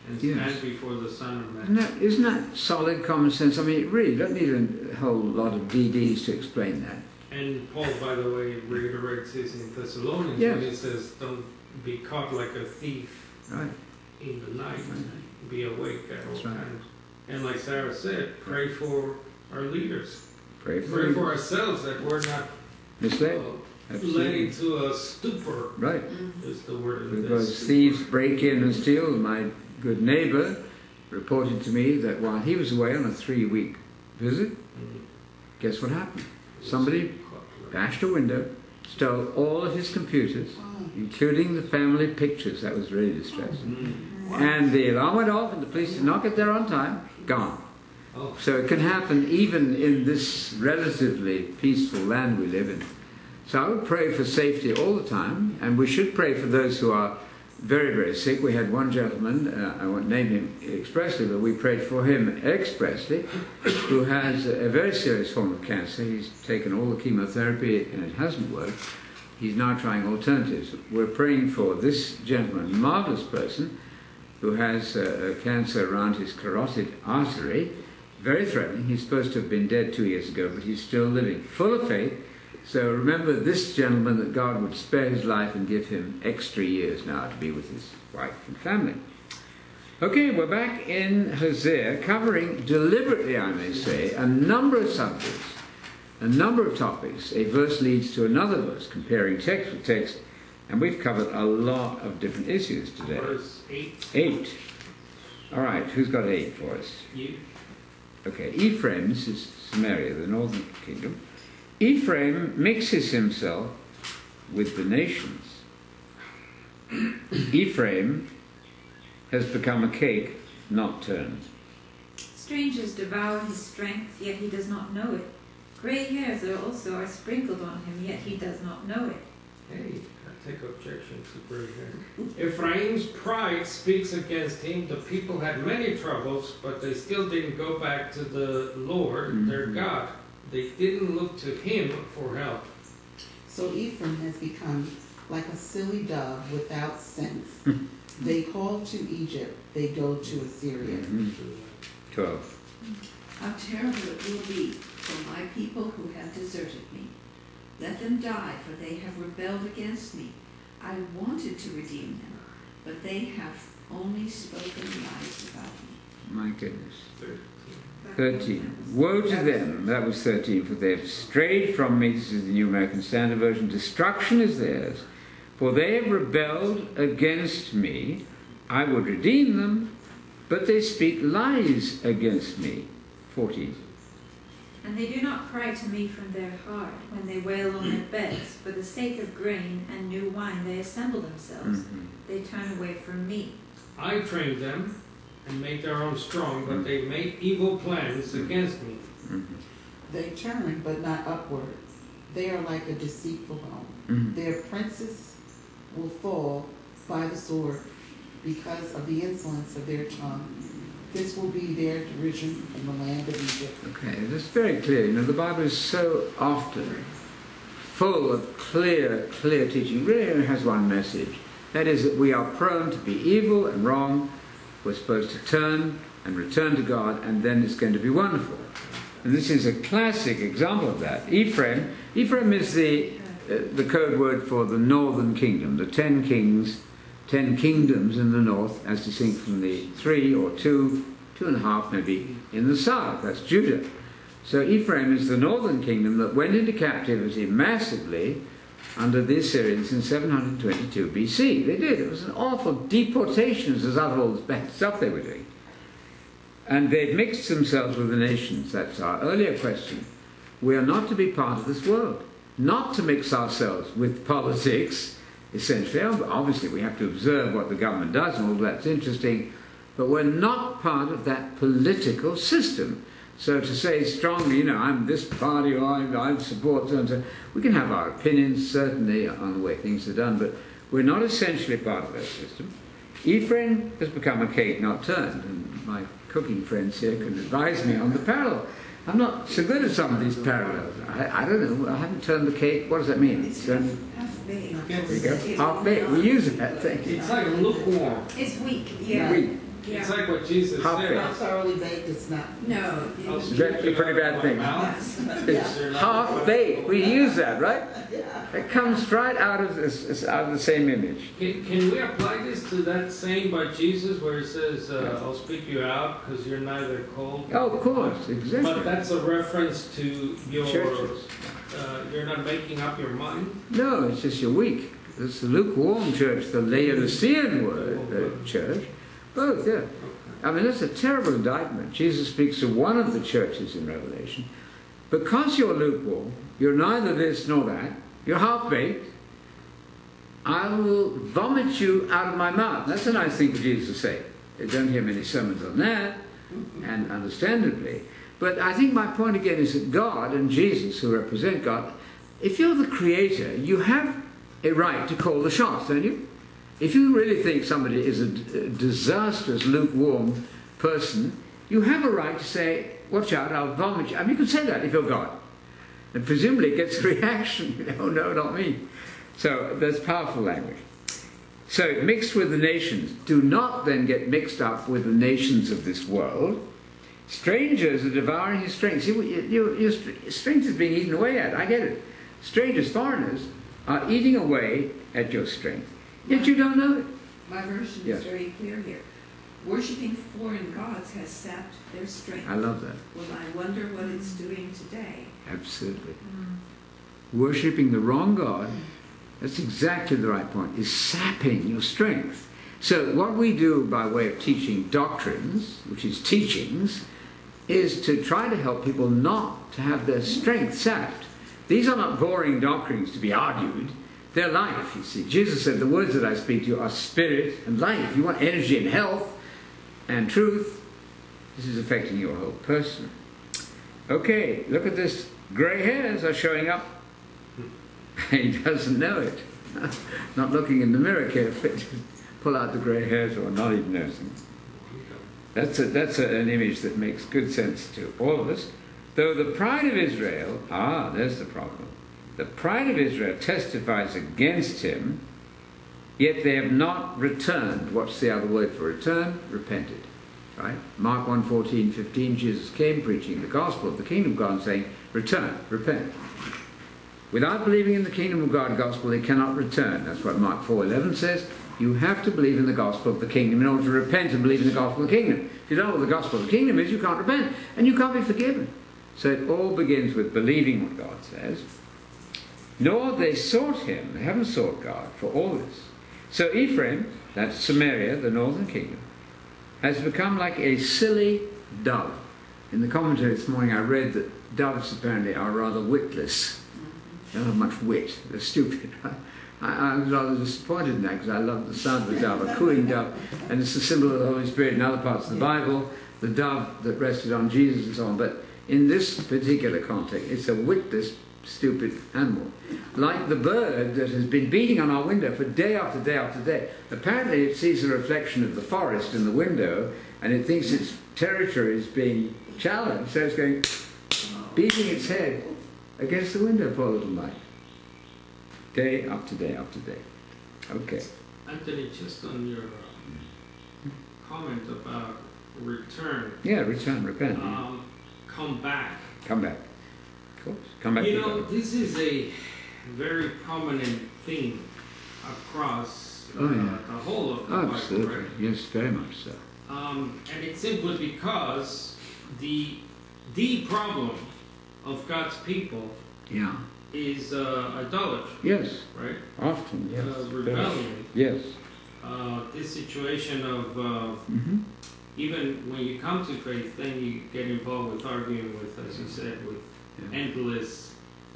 and Yes. stand before the Son of Man. that, isn't that solid common sense? I mean, really, you don't need a whole lot of DDs to explain that. And Paul, by the way, reiterates this in Thessalonians Yes. when he says, Don't be caught like a thief Right. in the night, be awake at all right. times. And like Sarah said, pray for our leaders. Pray for Pray for ourselves that we're not Misled. uh, led into a stupor, Right. is the word Because thieves break in and steal. My good neighbour reported to me that while he was away on a three-week visit, Mm. guess what happened? Somebody bashed a window, stole all of his computers, including the family pictures. That was really distressing. Mm. And the alarm went off, and the police did not get there on time. Gone. Oh, So it can happen even in this relatively peaceful land we live in. So I would pray for safety all the time, and we should pray for those who are very, very sick. We had one gentleman, uh, I won't name him expressly, but we prayed for him expressly, who has a, very serious form of cancer. He's taken all the chemotherapy and it hasn't worked. He's now trying alternatives. We're praying for this gentleman, marvelous person, who has uh, cancer around his carotid artery, very threatening. He's supposed to have been dead two years ago, but he's still living, full of faith. So remember this gentleman that God would spare his life and give him extra years now to be with his wife and family. Okay, we're back in Hosea, covering deliberately, I may say, a number of subjects, a number of topics. A verse leads to another verse, comparing text with text, and we've covered a lot of different issues today. verse 8. Eight. All right, who's got eight for us? You. Okay, Ephraim, this is Samaria, the northern kingdom. Ephraim mixes himself with the nations. Ephraim has become a cake not turned. Strangers devour his strength, yet he does not know it. Grey hairs are also are sprinkled on him, yet he does not know it. Hey, I take objection to gray hair. Ephraim's pride speaks against him. The people had many troubles, but they still didn't go back to the Lord, their Mhm. God. They didn't look to him for help. So Ephraim has become like a silly dove without sense. they call to Egypt, they go to Assyria. Mhm. Twelve. How terrible it will be for my people who have deserted me. Let them die, for they have rebelled against me. I wanted to redeem them, but they have only spoken lies about me. My goodness. Thirteen. 13. Woe to them, that was 13, for they have strayed from me. This is the New American Standard Version. Destruction is theirs, for they have rebelled against me. I would redeem them, but they speak lies against me. 14. And they do not cry to me from their heart when they wail on their beds. For the sake of grain and new wine they assemble themselves. Mhm. They turn away from me. I trained them and made their own strong, but they mm-hmm. made evil plans mm-hmm. against me. Mhm. They turn, but not upward. They are like a deceitful home. Mm-hmm. Their princes will fall by the sword because of the insolence of their tongue. This will be their derision in the land of Egypt. Okay, that's very clear. You know, the Bible is so often full of clear, clear teaching. It really only has one message. That is that we are prone to be evil and wrong. We're supposed to turn and return to God, and then it's going to be wonderful. And this is a classic example of that. Ephraim, Ephraim is the uh, the code word for the northern kingdom, the ten kings, ten kingdoms in the north, as distinct from the three or two, two and a half maybe in the south. That's Judah. So Ephraim is the northern kingdom that went into captivity massively under the Assyrians in 722 BC. They did. It was an awful deportation as out of all this bad stuff they were doing. And they'd mixed themselves with the nations. That's our earlier question. We are not to be part of this world, not to mix ourselves with politics, essentially. Obviously, we have to observe what the government does, and all that's interesting, but we're not part of that political system. So to say strongly, you know, I'm this party or I, I support so and so, we can have our opinions certainly on the way things are done, but we're not essentially part of that system. Ephraim has become a cake not turned, and my cooking friends here can advise me on the parallel. I'm not so good at some of these parallels. I, I don't know. I haven't turned the cake. What does that mean? It's Turn- half, half baked. there you go. Half baked. We use that. Thank you. It's like lukewarm. It's weak, yeah. Weak. Yeah. It's like what Jesus Half said. Not thoroughly baked, it's not. No. I'll That's a pretty bad thing. It's half baked. We use that, right? Yeah. It comes right out of this, this- out of the same image. Can, can we apply this to that saying by Jesus where he says, uh, I'll speak you out because you're neither cold? Oh, of course, exactly. But that's a reference to your, Churches. uh, you're not making up your mind? No, it's just you're weak. It's the lukewarm church, the Laodicean word, uh, church. Both, yeah. I mean, that's a terrible indictment. Jesus speaks to one of the churches in Revelation. Because you're lukewarm, you're neither this nor that, you're half baked, I will vomit you out of my mouth. That's a nice thing for Jesus to say. You don't hear many sermons on that, and understandably. But I think my point again is that God and Jesus, who represent God, if you're the creator, you have a right to call the shots, don't you? If you really think somebody is a, disastrous, lukewarm person, you have a right to say, Watch out, I'll vomit you. I mean, you can say that if you're God. And presumably it gets a reaction. Know, no, not me. So that's powerful language. So mixed with the nations. Do not then get mixed up with the nations of this world. Strangers are devouring your strength. See, your, your strength is being eaten away at. I get it. Strangers, foreigners, are eating away at your strength. Yet you don't know it. My version Yes. is very clear here. Worshipping foreign gods has sapped their strength. I love that. Well, I wonder what it's doing today. Absolutely. Mm. Worshipping the wrong God, that's exactly the right point, is sapping your strength. So, what we do by way of teaching doctrines, which is teachings, is to try to help people not to have their strength sapped. These are not boring doctrines to be argued. They're life, you see. Jesus said, The words that I speak to you are spirit and life. You want energy and health and truth. This is affecting your whole person. Okay, look at this. Grey hairs are showing up. he doesn't know it. not looking in the mirror carefully pull out the grey hairs or not even noticing. That's, a, that's a, an image that makes good sense to all of us. Though the pride of Israel, ah, there's the problem. The pride of Israel testifies against him, yet they have not returned. What's the other word for return? Repented. Right? Mark 1 14, 15, Jesus came preaching the gospel of the kingdom of God and saying, Return, repent. Without believing in the kingdom of God gospel, they cannot return. That's what Mark 4 11 says. You have to believe in the gospel of the kingdom in order to repent and believe in the gospel of the kingdom. If you don't know what the gospel of the kingdom is, you can't repent and you can't be forgiven. So it all begins with believing what God says. Nor they sought him, they haven't sought God for all this. So Ephraim, that's Samaria, the northern kingdom, has become like a silly dove. In the commentary this morning, I read that doves apparently are rather witless. They don't have much wit. They're stupid. I, I was rather disappointed in that because I love the sound of a dove, a cooing dove, and it's a symbol of the Holy Spirit in other parts of the Bible, the dove that rested on Jesus and so on. But in this particular context, it's a witless, stupid animal. Like the bird that has been beating on our window for day after day after day. Apparently, it sees a reflection of the forest in the window and it thinks its territory is being challenged, so it's going beating its head against the window, poor little mite. Day after day after day. Okay. Anthony, just on your uh, comment about return, Yeah, return, repent. um, come back. Come back. Of course. Come back You to know, this is a very prominent theme across uh, Oh, yeah. the whole of the Bible, Absolutely. right? Yes, very much so. Um, and it's simply because the the problem of God's people Yeah. is uh, idolatry, Yes. right? Often. Yes. Uh, rebellion. Yes. Uh, this situation of uh, hmm even when you come to faith, then you get involved with arguing with, as you said, with Yeah. endless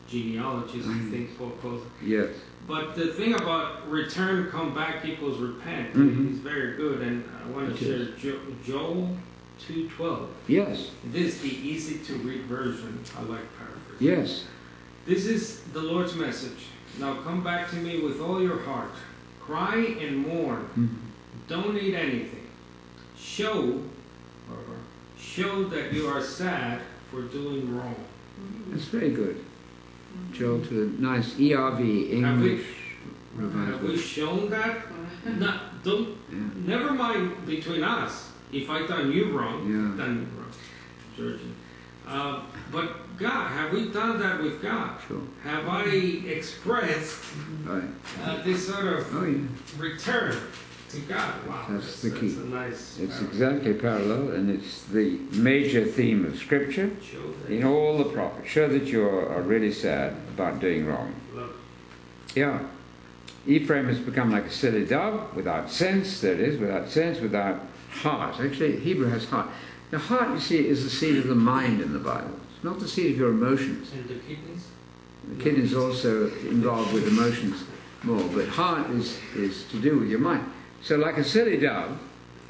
genealogies. I Mhm. think Paul calls. Yes. But the thing about return, come back equals repent Mhm. is very good, and I want to share jo- Joel two twelve. Yes. This is the easy to read version. I like paraphrase. Yes. This is the Lord's message. Now come back to me with all your heart. Cry and mourn. Mhm. Don't eat anything. Show, show that you are sad for doing wrong. That's very good. Joel to a nice ERV English revised. Have we shown that? Not, don't, Yeah. never mind between us. If I done you wrong, Yeah. done you wrong, Georgian. Uh, but God, have we done that with God? Sure. Have I expressed Right. uh, this sort of Oh yeah. return Wow, That's the key. That's nice. It's parallel. exactly parallel, and it's the major theme of Scripture in all the prophets. Show that you are really sad about doing wrong. Yeah. Ephraim has become like a silly dove, without sense, there it is, without sense, without heart. Actually, Hebrew has heart. The heart, you see, is the seat of the mind in the Bible. It's not the seat of your emotions. And the kidneys? The kidneys also involved with emotions more, but heart is, is to do with your mind. So, like a silly dove,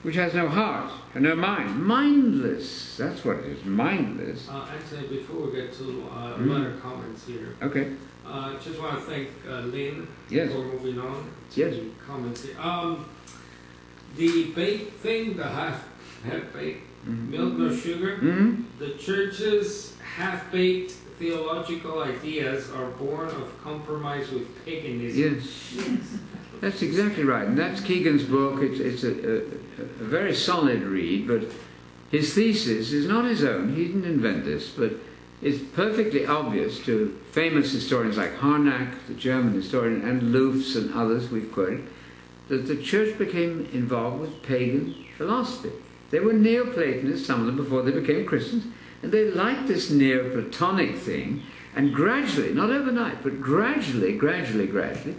which has no heart and no mind, mindless. That's what it is, mindless. Uh, actually, before we get to uh, Mm. other comments here, Okay. uh, just want to thank uh, Lynn Yes. for moving on to Yes. comments here. Um, the baked thing, the half half baked milk no sugar. hmm The church's half baked theological ideas are born of compromise with paganism. Yes. Yes. That's exactly right, and that's Keegan's book. It's, it's a, a, a very solid read, but his thesis is not his own. He didn't invent this, but it's perfectly obvious to famous historians like Harnack, the German historian, and Loofs and others we've quoted, that the church became involved with pagan philosophy. They were Neoplatonists, some of them, before they became Christians, and they liked this Neoplatonic thing, and gradually, not overnight, but gradually, gradually, gradually,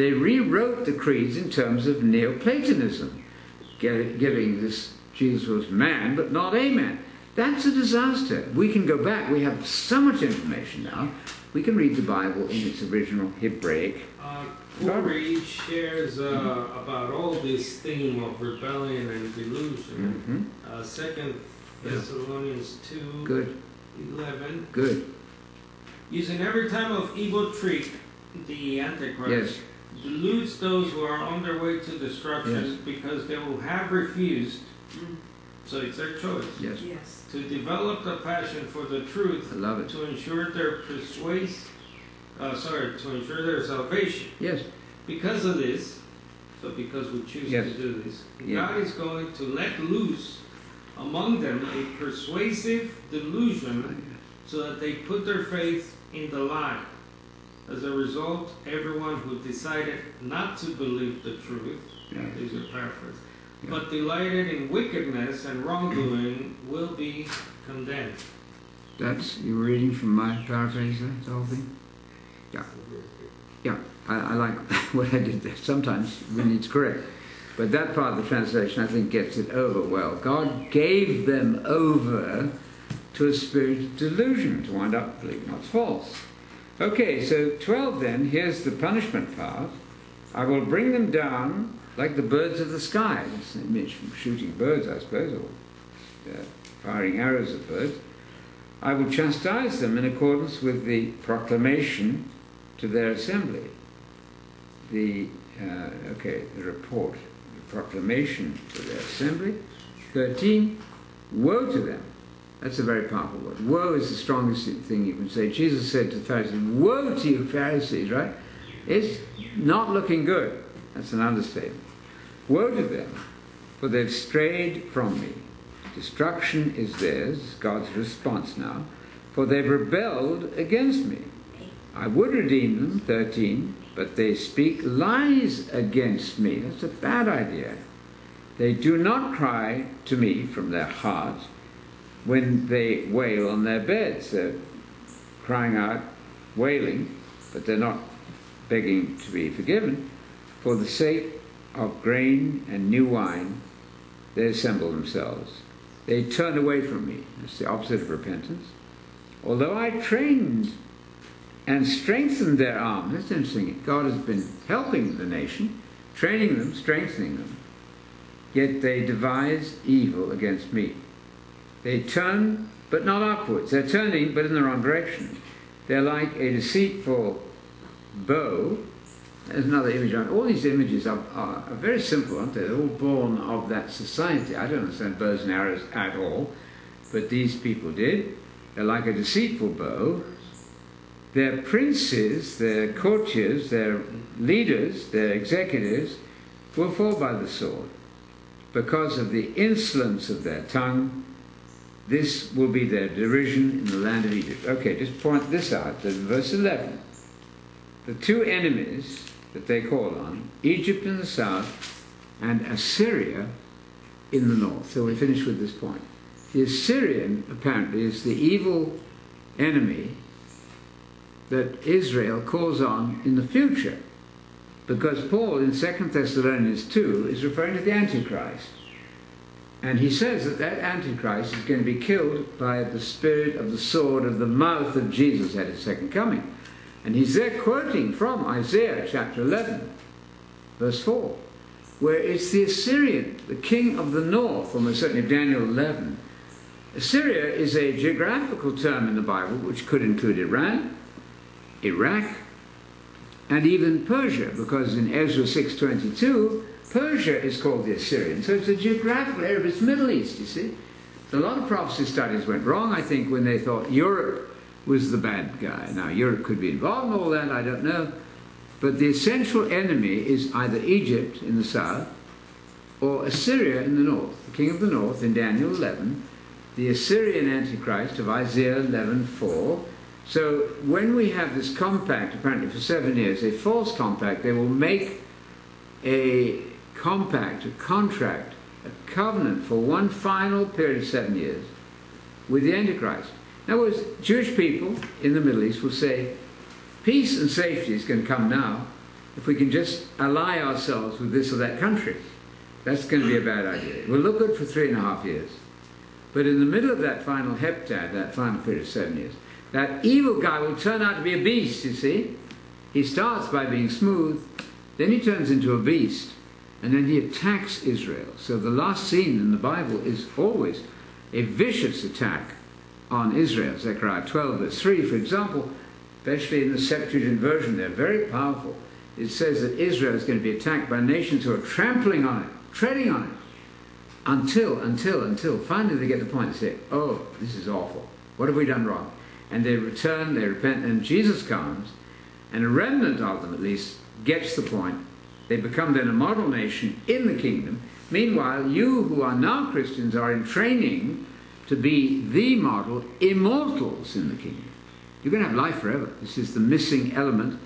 they rewrote the creeds in terms of Neoplatonism, giving this Jesus was man, but not a man. That's a disaster. We can go back. We have so much information now. We can read the Bible in its original Hebraic. Uh, Corey shares uh, about all this theme of rebellion and delusion. hmm Uh, Second Yeah. Thessalonians two Good, eleven. good. Using every time of evil trick, the Antichrist Yes, deludes those who are on their way to destruction Yes. because they will have refused. Mm. So it's their choice yes. Yes. to develop the passion for the truth I love it. to ensure their persuase. Uh, sorry, to ensure their salvation. Yes, Because of this, so because we choose Yes. to do this, Yeah. God is going to let loose among them a persuasive delusion so that they put their faith in the lie. As a result, everyone who decided not to believe the truth, yeah. these are paraphrase, Yeah. but delighted in wickedness and wrongdoing will be condemned. That's you were reading from my paraphrase there, the whole thing. Yeah, I, I like what I did there. Sometimes when it's correct, but that part of the translation I think gets it over well. God gave them over to a spirit of delusion to wind up believing what's false. Okay, so twelve then. Here's the punishment part. I will bring them down like the birds of the sky. That's an image from shooting birds, I suppose, or uh, firing arrows at birds. I will chastise them in accordance with the proclamation to their assembly. The, uh, okay, the report, the proclamation to their assembly. 13, woe to them. That's a very powerful word. Woe is the strongest thing you can say. Jesus said to the Pharisees, Woe to you, Pharisees, right? It's not looking good. That's an understatement. Woe to them, for they've strayed from me. Destruction is theirs, God's response now, for they've rebelled against me. I would redeem them, 13, but they speak lies against me. That's a bad idea. They do not cry to me from their hearts when they wail on their beds. They're crying out, wailing, but they're not begging to be forgiven. For the sake of grain and new wine, they assemble themselves. They turn away from me. That's the opposite of repentance. Although I trained and strengthened their arm, that's interesting. God has been helping the nation, training them, strengthening them. Yet they devise evil against me. They turn, but not upwards. They're turning, but in the wrong direction. They're like a deceitful bow. There's another image. on All these images are, are, are very simple, aren't they? They're all born of that society. I don't understand bows and arrows at all, but these people did. They're like a deceitful bow. Their princes, their courtiers, their leaders, their executives will fall by the sword. Because of the insolence of their tongue, this will be their derision in the land of Egypt. Okay, just point this out. That verse 11, the two enemies that they call on, Egypt in the south and Assyria in the north. So we finish with this point. The Assyrian, apparently, is the evil enemy that Israel calls on in the future. Because Paul in 2 Thessalonians 2 is referring to the Antichrist. And he says that that Antichrist is going to be killed by the spirit of the sword of the mouth of Jesus at his second coming. And he's there quoting from Isaiah chapter 11, verse 4, where it's the Assyrian, the king of the north, almost certainly Daniel 11. Assyria is a geographical term in the Bible which could include Iran, Iraq, and even Persia, because in Ezra 6.22, Persia is called the Assyrian. So it's a geographical area, it's Middle East, you see. A lot of prophecy studies went wrong, I think, when they thought Europe was the bad guy. Now, Europe could be involved in all that, I don't know. But the essential enemy is either Egypt in the south or Assyria in the north. The king of the north in Daniel 11, the Assyrian Antichrist of Isaiah 11.4. So when we have this compact, apparently for seven years, a false compact, they will make a compact, a contract, a covenant for one final period of seven years with the Antichrist. In other words, Jewish people in the Middle East will say, peace and safety is going to come now if we can just ally ourselves with this or that country. That's going to be a bad idea. It will look good for three and a half years. But in the middle of that final heptad, that final period of seven years, that evil guy will turn out to be a beast, you see. He starts by being smooth, then he turns into a beast, and then he attacks Israel. So the last scene in the Bible is always a vicious attack on Israel. Zechariah 12, verse 3, for example, especially in the Septuagint version, they're very powerful. It says that Israel is going to be attacked by nations who are trampling on it, treading on it, until, until, until finally they get the point and say, oh, this is awful. What have we done wrong? And they return, they repent, and Jesus comes, and a remnant of them at least gets the point. They become then a model nation in the kingdom. Meanwhile, you who are now Christians are in training to be the model immortals in the kingdom. You're going to have life forever. This is the missing element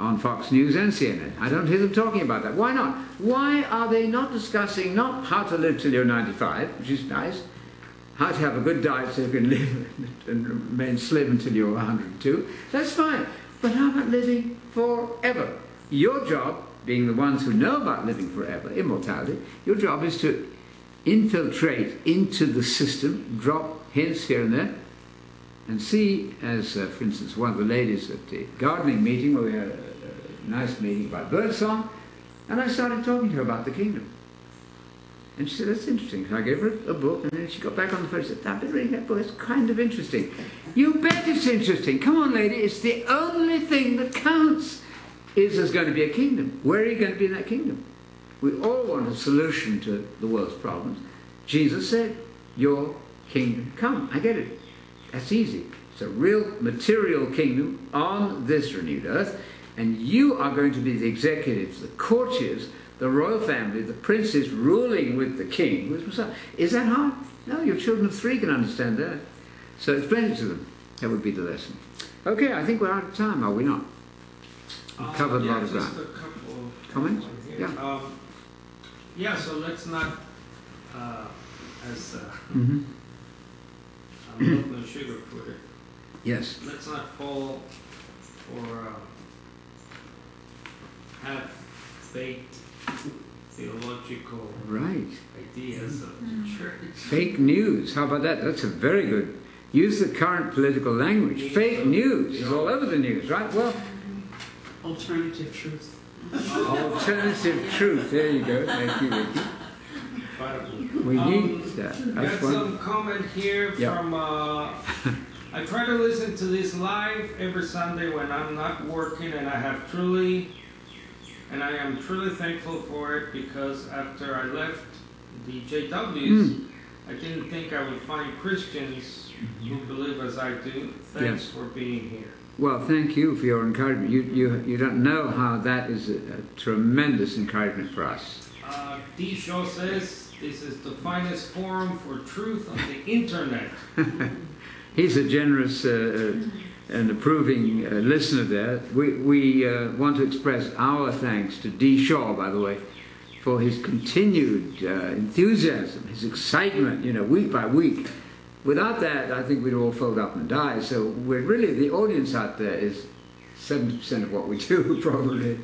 on Fox News and CNN. I don't hear them talking about that. Why not? Why are they not discussing not how to live till you're 95, which is nice, how to have a good diet so you can live and remain slim until you're 102. That's fine. But how about living forever? Your job, being the ones who know about living forever, immortality, your job is to infiltrate into the system, drop hints here and there, and see, as uh, for instance, one of the ladies at the gardening meeting, where we had a, a nice meeting about birdsong, and I started talking to her about the kingdom. And she said, that's interesting. So I gave her a book, and then she got back on the phone and said, I've been reading that book, it's kind of interesting. You bet it's interesting. Come on, lady, it's the only thing that counts is there's going to be a kingdom. Where are you going to be in that kingdom? We all want a solution to the world's problems. Jesus said, Your kingdom come. I get it. That's easy. It's a real material kingdom on this renewed earth, and you are going to be the executives, the courtiers, the royal family, the princes ruling with the king. Is that hard? No, your children of three can understand that. So explain it to them. That would be the lesson. Okay, I think we're out of time, are we not? We've Um, covered a yeah, lot of just ground. a couple of Comments? Yeah. Um, yeah, so let's not, uh, as uh, Mm-hmm. Milton Sugar put it, Yes. let's not fall for uh, half-baked theological Right. ideas of the church. Fake news. How about that? That's a very good. Use the current political language. Fake news is all over the news, right? Well, Alternative truth. alternative truth. There you go. Thank you, Ricky. But We Um, need that. Got That's one. some comment here Yeah. from, uh, I try to listen to this live every Sunday when I'm not working and I have truly, and I am truly thankful for it because after I left the JWs, Mm. I didn't think I would find Christians who believe as I do. Thanks for being here. Well, thank you for your encouragement. You, you, you don't know how that is a, a tremendous encouragement for us. Uh, D. Shaw says this is the finest forum for truth on the internet. He's a generous uh, uh, and approving uh, listener there. We, we uh, want to express our thanks to D. Shaw, by the way, for his continued uh, enthusiasm, his excitement, you know, week by week. Without that, I think we'd all fold up and die. So we're really, the audience out there is 70% of what we do, probably.